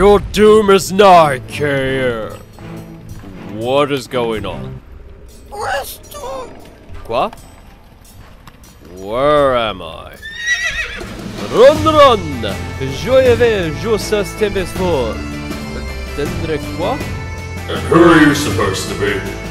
Your doom is nigh, Carrier. What is going on? What? Where am I? Run, run! Je vais, je sais tes quoi? And who are you supposed to be?